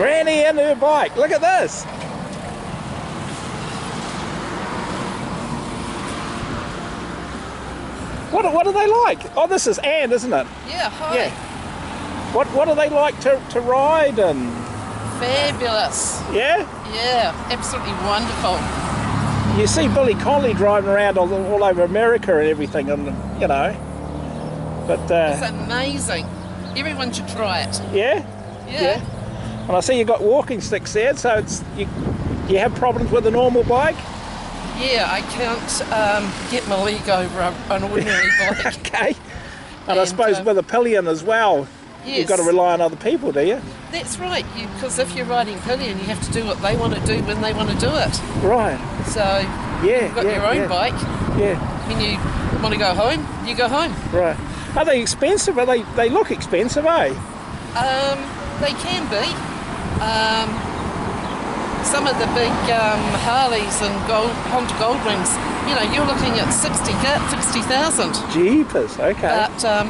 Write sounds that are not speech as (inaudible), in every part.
Granny and her bike. Look at this. What, what are they like? Oh, this is Anne, isn't it? Yeah, hi. Yeah. What what are they like to, to ride and Fabulous. yeah? Yeah, absolutely wonderful. You see Billy Connolly driving around all, all over America and everything, and you know. But It's uh, amazing. Everyone should try it. yeah, Yeah. And I see you've got walking sticks there, so it's you. You have problems with a normal bike? Yeah, I can't um, get my leg over a- an ordinary (laughs) bike. Okay. And, I suppose uh, with a pillion as well, you've got to rely on other people, do you? That's right, because if you're riding pillion, you have to do what they want to do when they want to do it. Right. So Yeah. you've got yeah, your own yeah, bike. Yeah. When you want to go home, you go home. Right. Are they expensive? Are they? They look expensive, eh? Um, they can be. Um, some of the big um, Harleys and gold, Honda Goldwings, you know, you're looking at 60 60,000. Jeepers. Okay. But um,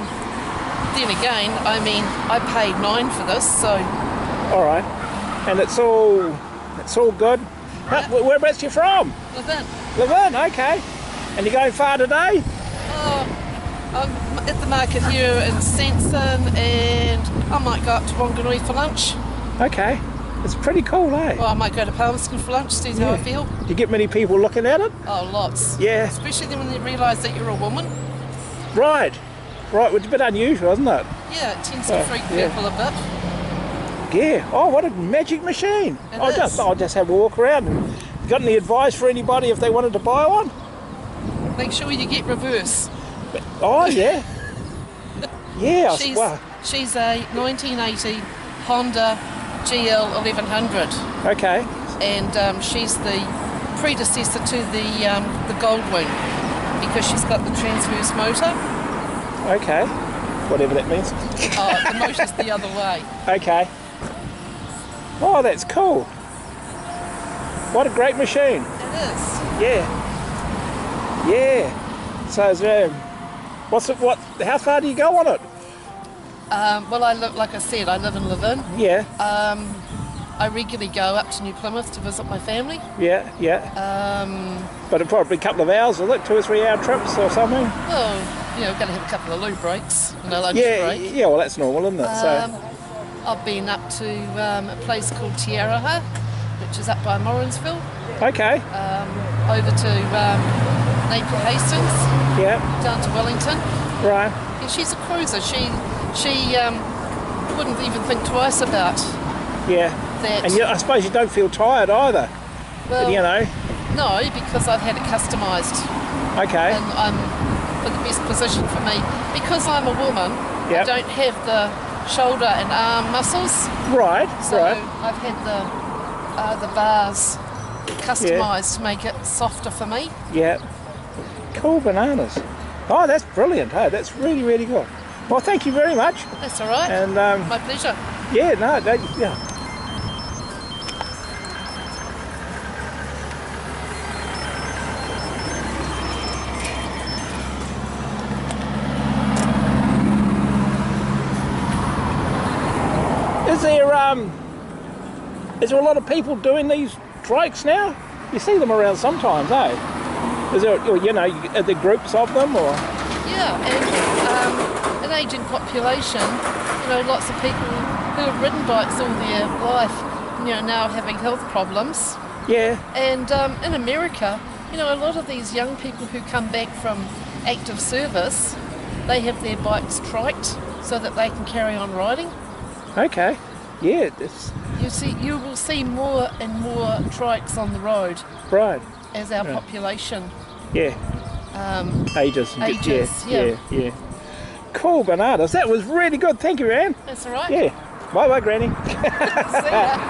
then again, I mean, I paid nine for this, so all right. And it's all. It's all good. How, wh- whereabouts you from? then, Levin. Okay. And you going far today? oh, I'm at the market here in Sanson and I might go up to Wanganui for lunch. Okay. It's pretty cool, eh? Or I might go to Palmerston for lunch, see how I feel. Do you get many people looking at it? Oh, lots. Yeah. Especially then when they realise that you're a woman. Right. Right. Which is a bit unusual, isn't it? Yeah, it tends Oh, to freak yeah. people a bit. Yeah. Oh, what a magic machine! It I'll is. just I'll just have a walk around. Got any advice for anybody if they wanted to buy one? Make sure you get reverse. Oh yeah. (laughs) Yeah. She's, well, she's a 1980 Honda GL 1100 okay. and um, she's the predecessor to the, um, the Goldwing because she's got the transverse motor. Okay. Whatever that means. Oh, the motor's the other way. (laughs) Okay. Oh, that's cool. What a great machine. It is. Yeah. Yeah. So, there- what's it? What? How far do you go on it? Um, well, I live, like I said, I live in Levin. Yeah. Um, I regularly go up to New Plymouth to visit my family. Yeah. Yeah. Um, But it probably a couple of hours, is it? Two or three hour trips or something? well, you know, got to have a couple of loo breaks and a lunch Yeah. break. Yeah. Well, that's normal, isn't it? Um, so. I've been up to um, a place called Te Aroha, which is up by Morrinsville, Okay. um, over to um, Napier Hastings, Yeah. down to Wellington. Right. Yeah, she's a cruiser. She she um, wouldn't even think twice about Yeah. that. And you, I suppose you don't feel tired either. well, You know. no, because I've had it customised Okay. and I'm for the best position for me. Because I'm a woman, Yep. I don't have the shoulder and arm muscles. Right. So right. I've had the uh, the bars customised to make it softer for me. Yeah. Cool bananas. Oh, that's brilliant. Hey, that's really, really good. Well, thank you very much. That's all right. And um, My pleasure. yeah, no, that, yeah. Is there um, is there a lot of people doing these trikes now? You see them around sometimes, eh? Is there, you know, are there groups of them or? Yeah, and um, an ageing population, you know, lots of people who have ridden bikes all their life, you know, now having health problems. Yeah, And um, in America, you know, a lot of these young people who come back from active service, they have their bikes triked so that they can carry on riding. okay. Yeah, it's You see, you will see more and more trikes on the road right. as our Yeah. population Yeah, um, ages. Ages, yeah, yeah. yeah, yeah. Cool bananas. That was really good. Thank you, Anne. that's all right. Yeah. Bye bye, Granny. (laughs) See ya.